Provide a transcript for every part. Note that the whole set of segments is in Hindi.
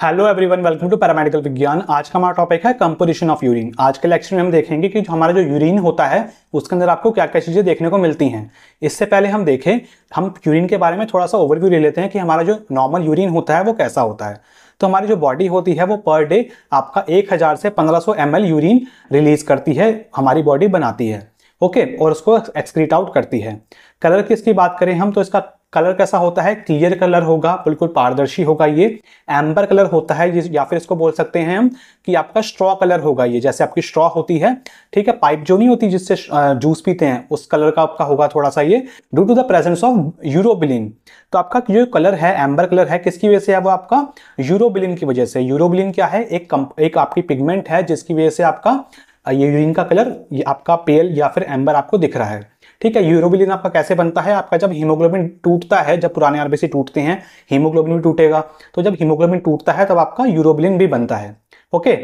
Hello everyone welcome to paramedical Vigyan आज का हमारा टॉपिक है कंपोजिशन ऑफ़ यूरिन आज के लेक्चर में हम देखेंगे कि हमारा जो यूरिन होता है, उसके अंदर आपको क्या क्या चीज़ें देखने को मिलती हैं। इससे पहले हम देखें, हम यूरिन के बारे में थोड़ा सा ओवरव्यू ले लेते हैं कि हमारा जो नॉर्मल यूरिन होता है, वो कैसा होता है। तो हमारी जो बॉडी होती है, वो पर डे आपका एक हज़ार से पंद्रह सौ यूरिन रिलीज़ करती है, हमारी बॉडी बनाती है। ओके और उसको एक्सक्रीट आउट करती है। कलर की इसकी बात करें हम तो इसका कलर कैसा होता है? क्लियर कलर होगा, बिल्कुल पारदर्शी होगा ये। एम्बर कलर होता है, ये या फिर इसको बोल सकते हैं हम कि आपका स्ट्रॉ कलर होगा ये, जैसे आपकी स्ट्रॉ होती है, ठीक है, पाइप जो नहीं होती जिससे जूस पीते हैं, उस कलर का आपका होगा थोड़ा सा ये। Due to the presence of urobilin तो आपका जो कलर है, एम्बर कलर है, किसकी वजह से है वो आपका? यूरोबिलिन की वजह से। यूरोबिलिन क्या है? एक एक आपकी पिगमेंट है, जिसकी वजह से आपका ये यूरिन का कलर आपका पेल या फिर एम्बर आपको दिख रहा है। ठीक है, यूरोबिलिन आपका कैसे बनता है? आपका जब हीमोग्लोबिन टूटता है, जब पुराने आरबीसी टूटते हैं, हीमोग्लोबिन भी टूटेगा। तो जब हीमोग्लोबिन टूटता है, तब आपका यूरोबिलिन भी बनता है। ओके?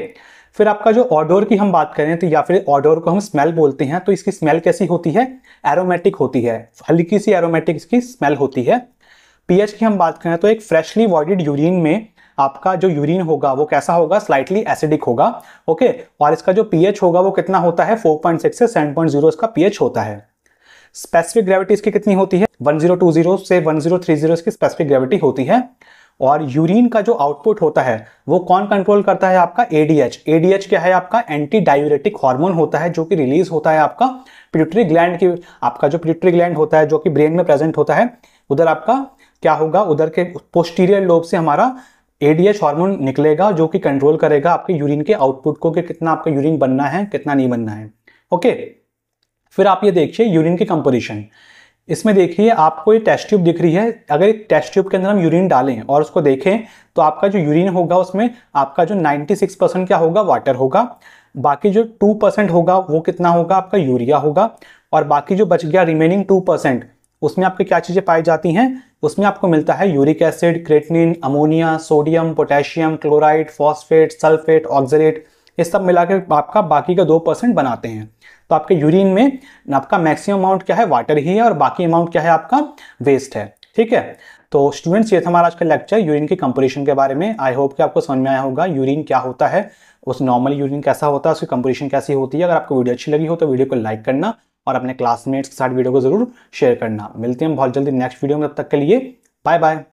फिर आपका जो ऑडोर की हम बात करें तो या फिर ऑडोर को हम स्मेल बोलते हैं तो इसकी स्मेल कैसी होती है? एरोमेटिक होती है। हल्की सी एरोमेटिक इसकी स्मेल होती है। पीएच की हम बात करें तो एक फ्रेशली वॉइडेड यूरिन में आपका जो यूरिन होगा, वो कैसा होगा? स्लाइटली एसिडिक होगा। ओके? और इसका जो पीएच होगा, वो कितना होता है? 4.6 से 7.0 इसका पीएच होता है। स्पेसिफिक ग्रेविटी इसकी कितनी होती है? 1020 से 1030 इसकी स्पेसिफिक ग्रेविटी होती है। और यूरिन का जो आउटपुट होता है, वो कौन कंट्रोल करता है आपका? एडीएच एडीएच क्या है आपका? एंटी डायूरेटिक हार्मोन होता है, जो कि रिलीज़ होता है आपका पिट्यूटरी ग्लैंड की, आपका जो पिट्यूटरी ग्लैंड होता है, जो कि ब्रेन में प्रेजेंट होता है, उधर आपका क्या होगा? उधर के पोस्टीरियर लोब से हमारा एडीएच हार्मोन निकलेगा, जो कि कंट्रोल करेगा आपके यूरिन के आउटपुट को कि कितना आपका यूरिन बनना है, कितना नहीं बनना है। ओके फिर आप ये देखिए यूरिन की कंपोजिशन इसमें देखिए आपको ये टेस्ट ट्यूब दिख रही है। अगर एक टेस्ट ट्यूब के अंदर हम यूरिन डालें और उसको देखें तो आपका जो यूरिन होगा उसमें आपका जो 96 परसेंट क्या होगा? वाटर होगा। बाकी जो 2 परसेंट होगा, वो कितना होगा? आपका यूरिया होगा। और बाकी जो बच गया रिमेनिंग 2 परसेंट उसमें आपकी क्या चीज़ें पाई जाती हैं? उसमें आपको मिलता है uric acid creatinine ammonia sodium potassium chloride phosphate sulphate oxalate ये सब मिला के आपका बाकी का दो परसेंट बनाते हैं। तो आपके यूरिन में आपका मैक्सिमम अमाउंट क्या है? वाटर ही है और बाकी अमाउंट क्या है? आपका वेस्ट है। ठीक है? तो स्टूडेंट्स ये था हमारा आज का लेक्चर यूरिन के कंपोजिशन के बारे में। आई होप कि आपको समझ में आया होगा यूरिन क्या होता है, उस नॉर्मल यूरिन कैसा होता है, उसकी कंपोजिशन कैसी होती है। अगर आपको वीडियो अच्छी लगी हो तो वीडियो को लाइक करना और अपने क्लासमेट्स के साथ वीडियो को ज़रूर शेयर करना। मिलते हैं बहुत जल्दी नेक्स्ट वीडियो में, तब तक के लिए बाय बाय